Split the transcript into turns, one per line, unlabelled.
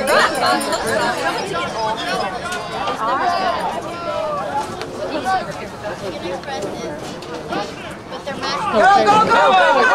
Go, go, go!